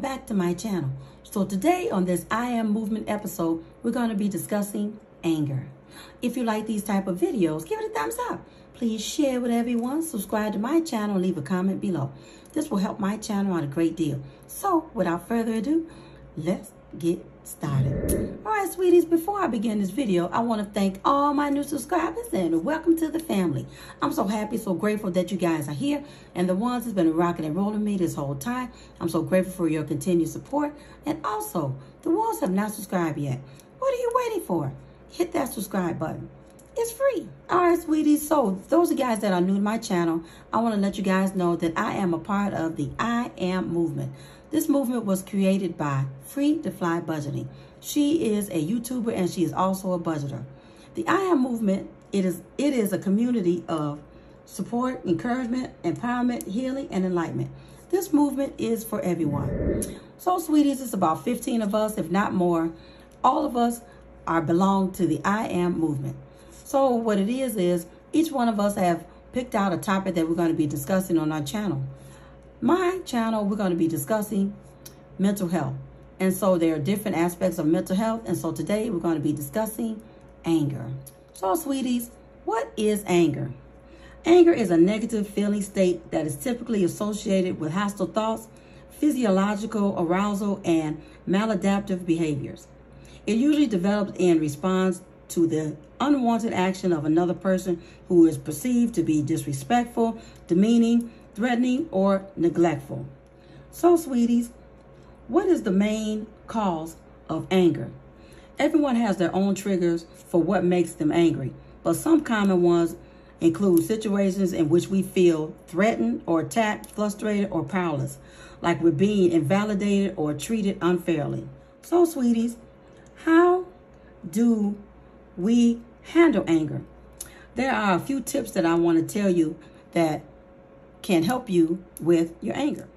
back to my channel. So today on this I Am Movement episode, we're going to be discussing anger. If you like these type of videos, give it a thumbs up. Please share with everyone, subscribe to my channel, leave a comment below. This will help my channel out a great deal. So without further ado, let's get started. All right, sweeties, before I begin this video, I want to thank all my new subscribers and welcome to the family. I'm so happy, so grateful that you guys are here and the ones that's been rocking and rolling me this whole time. I'm so grateful for your continued support and also the ones have not subscribed yet. What are you waiting for? Hit that subscribe button. It's free. All right, sweeties. So those of you guys that are new to my channel, I want to let you guys know that I am a part of the I Am movement. This movement was created by Free to Fly Budgeting. She is a YouTuber and she is also a budgeter. The I Am movement, it is it is a community of support, encouragement, empowerment, healing, and enlightenment. This movement is for everyone. So, sweeties, it's about 15 of us, if not more. All of us are belong to the I Am movement. So what it is, is each one of us have picked out a topic that we're going to be discussing on our channel my channel, we're going to be discussing mental health. And so there are different aspects of mental health. And so today we're going to be discussing anger. So sweeties, what is anger? Anger is a negative feeling state that is typically associated with hostile thoughts, physiological arousal, and maladaptive behaviors. It usually develops in response to the unwanted action of another person who is perceived to be disrespectful, demeaning, threatening, or neglectful. So, sweeties, what is the main cause of anger? Everyone has their own triggers for what makes them angry, but some common ones include situations in which we feel threatened or attacked, frustrated, or powerless, like we're being invalidated or treated unfairly. So, sweeties, how do we handle anger? There are a few tips that I want to tell you that can help you with your anger.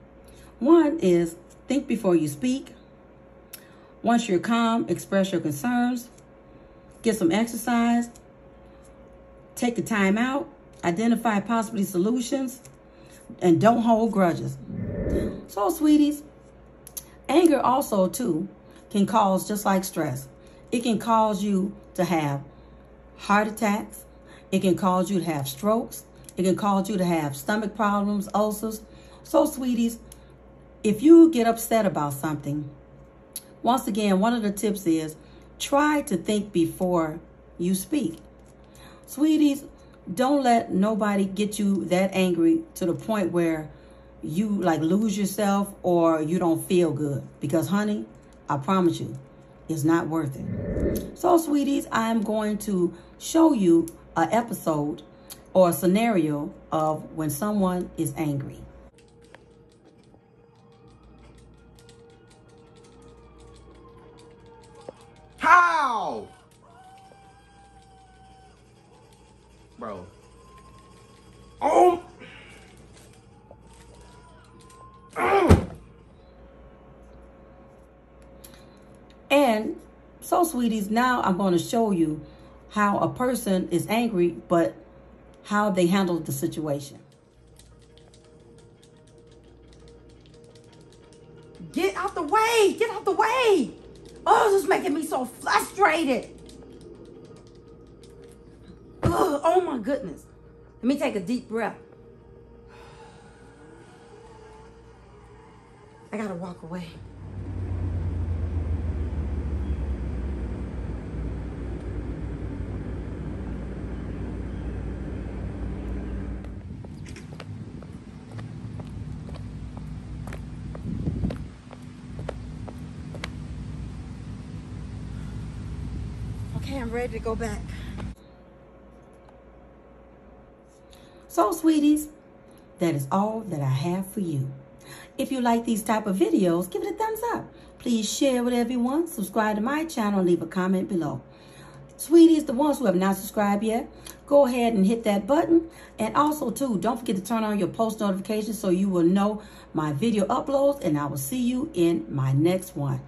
One is think before you speak. Once you're calm, express your concerns. Get some exercise. Take the time out. Identify possibly solutions. And don't hold grudges. So, sweeties, anger also, too, can cause just like stress. It can cause you to have heart attacks. It can cause you to have strokes. It can cause you to have stomach problems, ulcers. So, sweeties, if you get upset about something, once again, one of the tips is try to think before you speak. Sweeties, don't let nobody get you that angry to the point where you like lose yourself or you don't feel good. Because, honey, I promise you, it's not worth it. So, sweeties, I'm going to show you an episode or a scenario of when someone is angry. How? Bro. Oh. And so, sweeties, now I'm going to show you how a person is angry, but how they handled the situation. Get out the way! Get out the way! Oh, this is making me so frustrated. Ugh, oh my goodness. Let me take a deep breath. I gotta walk away. Okay, I'm ready to go back. So, sweeties, that is all that I have for you. If you like these type of videos, give it a thumbs up. Please share with everyone, subscribe to my channel, and leave a comment below. Sweeties, the ones who have not subscribed yet, go ahead and hit that button. And also, too, don't forget to turn on your post notifications so you will know my video uploads. And I will see you in my next one.